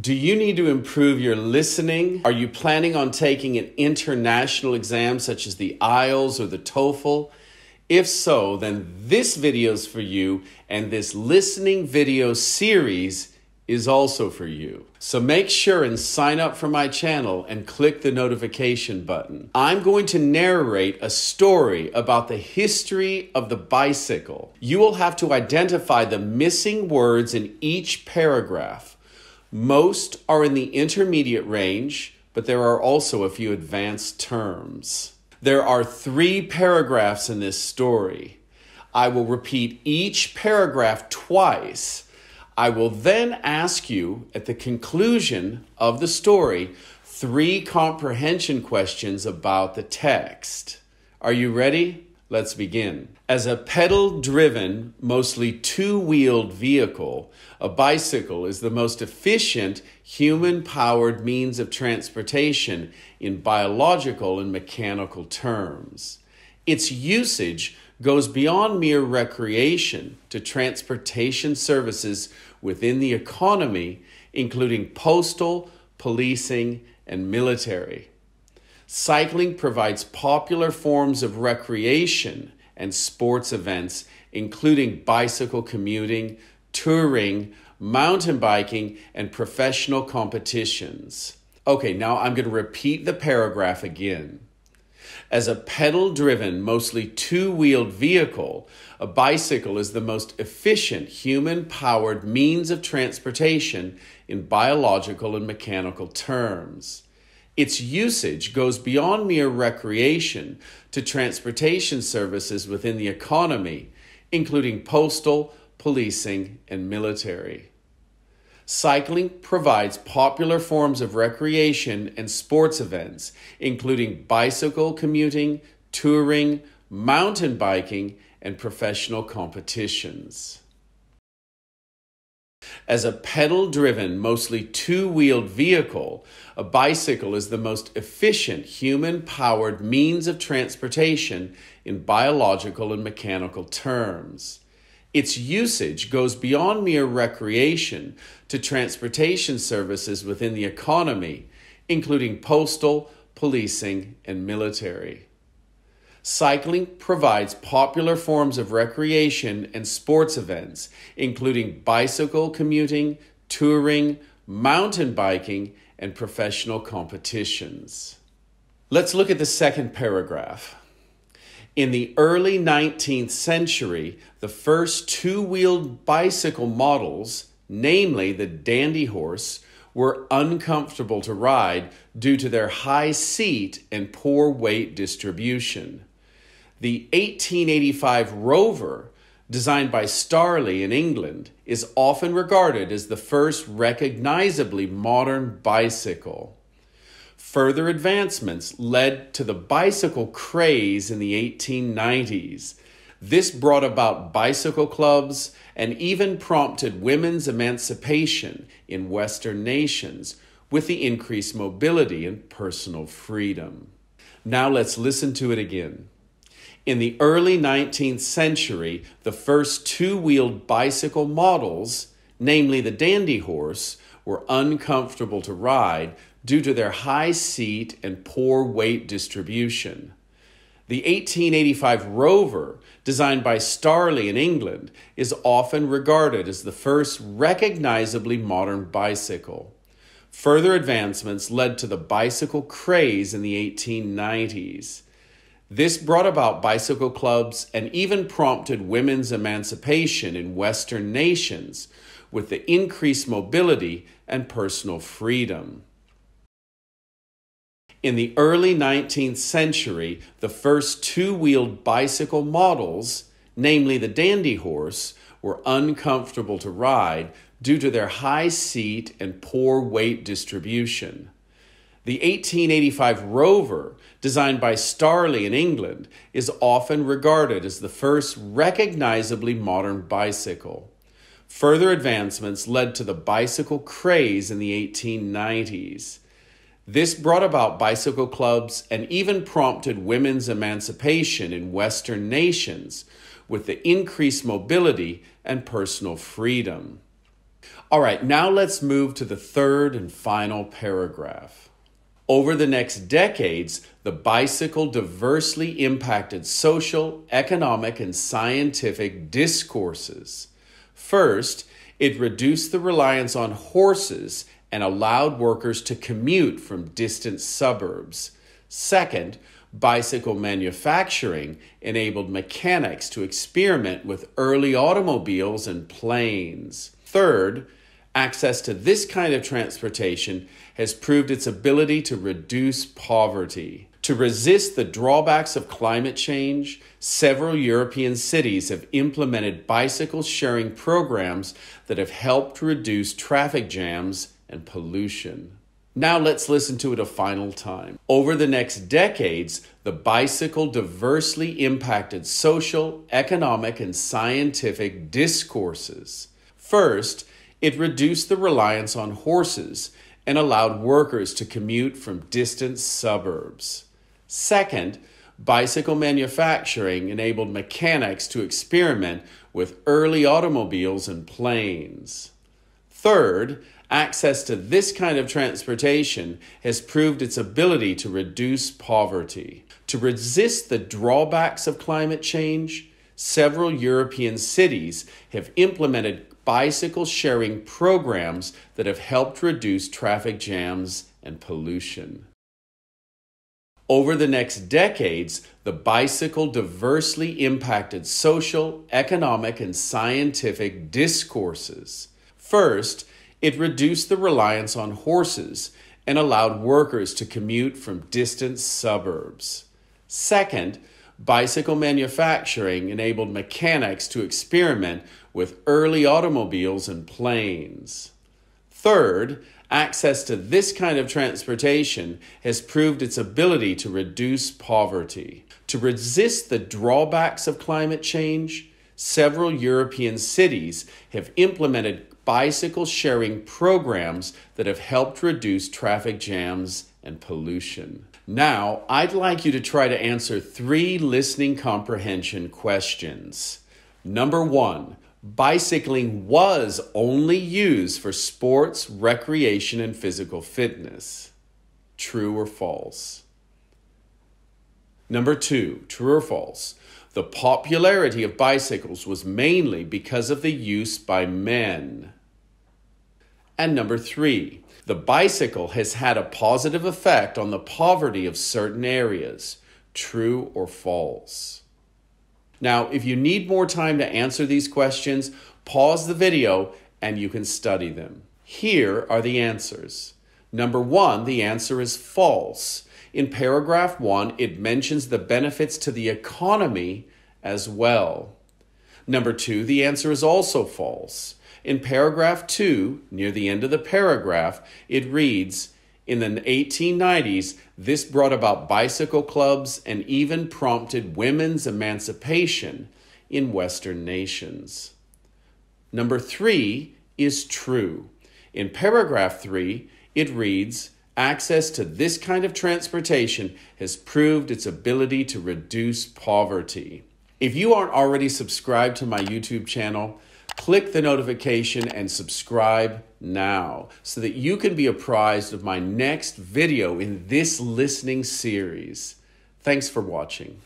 Do you need to improve your listening? Are you planning on taking an international exam such as the IELTS or the TOEFL? If so, then this video is for you, and this listening video series is also for you. So make sure and sign up for my channel and click the notification button. I'm going to narrate a story about the history of the bicycle. You will have to identify the missing words in each paragraph. Most are in the intermediate range, but there are also a few advanced terms. There are three paragraphs in this story. I will repeat each paragraph twice. I will then ask you at the conclusion of the story three comprehension questions about the text. Are you ready? Let's begin. As a pedal driven, mostly two wheeled vehicle, a bicycle is the most efficient human powered means of transportation in biological and mechanical terms. Its usage goes beyond mere recreation to transportation services within the economy, including postal, policing, and military. Cycling provides popular forms of recreation and sports events, including bicycle commuting, touring, mountain biking, and professional competitions. Okay, now I'm going to repeat the paragraph again. As a pedal driven, mostly two wheeled vehicle, a bicycle is the most efficient human powered means of transportation in biological and mechanical terms. Its usage goes beyond mere recreation to transportation services within the economy, including postal, policing, and military. Cycling provides popular forms of recreation and sports events, including bicycle commuting, touring, mountain biking, and professional competitions. As a pedal driven, mostly two wheeled vehicle, a bicycle is the most efficient human powered means of transportation in biological and mechanical terms. Its usage goes beyond mere recreation to transportation services within the economy, including postal, policing, and military. Cycling provides popular forms of recreation and sports events, including bicycle commuting, touring, mountain biking, and professional competitions. Let's look at the second paragraph. In the early 19th century, the first two wheeled bicycle models, namely the dandy horse, were uncomfortable to ride due to their high seat and poor weight distribution. The 1885 Rover, designed by Starley in England, is often regarded as the first recognizably modern bicycle. Further advancements led to the bicycle craze in the 1890s. This brought about bicycle clubs and even prompted women's emancipation in Western nations with the increased mobility and personal freedom. Now let's listen to it again. In the early 19th century, the first two wheeled bicycle models, namely the dandy horse, were uncomfortable to ride due to their high seat and poor weight distribution. The 1885 Rover, designed by Starley in England, is often regarded as the first recognizably modern bicycle. Further advancements led to the bicycle craze in the 1890s. This brought about bicycle clubs and even prompted women's emancipation in Western nations with the increased mobility and personal freedom. In the early 19th century, the first two wheeled bicycle models, namely the dandy horse, were uncomfortable to ride due to their high seat and poor weight distribution. The 1885 Rover, designed by Starley in England, is often regarded as the first recognizably modern bicycle. Further advancements led to the bicycle craze in the 1890s. This brought about bicycle clubs and even prompted women's emancipation in Western nations with the increased mobility and personal freedom. All right, now let's move to the third and final paragraph. Over the next decades, the bicycle diversely impacted social, economic, and scientific discourses. First, it reduced the reliance on horses and allowed workers to commute from distant suburbs. Second, bicycle manufacturing enabled mechanics to experiment with early automobiles and planes. Third, access to this kind of transportation has proved its ability to reduce poverty. To resist the drawbacks of climate change, several European cities have implemented bicycle sharing programs that have helped reduce traffic jams and pollution. Now let's listen to it a final time. Over the next decades, the bicycle diversely impacted social, economic, and scientific discourses. First, it reduced the reliance on horses and allowed workers to commute from distant suburbs. Second, bicycle manufacturing enabled mechanics to experiment with early automobiles and planes. Third, access to this kind of transportation has proved its ability to reduce poverty. To resist the drawbacks of climate change, several European cities have implemented bicycle sharing programs that have helped reduce traffic jams and pollution. Over the next decades, the bicycle diversely impacted social, economic, and scientific discourses. First, it reduced the reliance on horses and allowed workers to commute from distant suburbs. Second, bicycle manufacturing enabled mechanics to experiment with early automobiles and planes. Third, access to this kind of transportation has proved its ability to reduce poverty. To resist the drawbacks of climate change, several European cities have implemented bicycle sharing programs that have helped reduce traffic jams and pollution. Now, I'd like you to try to answer three listening comprehension questions. Number one, bicycling was only used for sports, recreation, and physical fitness. True or false? Number two, true or false? The popularity of bicycles was mainly because of the use by men. And number three, the bicycle has had a positive effect on the poverty of certain areas. True or false? Now, if you need more time to answer these questions, pause the video and you can study them. Here are the answers. Number one, the answer is false. In paragraph one, it mentions the benefits to the economy as well. Number two, the answer is also false. In paragraph two, near the end of the paragraph, it reads In the 1890s, this brought about bicycle clubs and even prompted women's emancipation in Western nations. Number three is true. In paragraph three, it reads Access to this kind of transportation has proved its ability to reduce poverty. If you aren't already subscribed to my YouTube channel, click the notification and subscribe now so that you can be apprised of my next video in this listening series. Thanks for watching.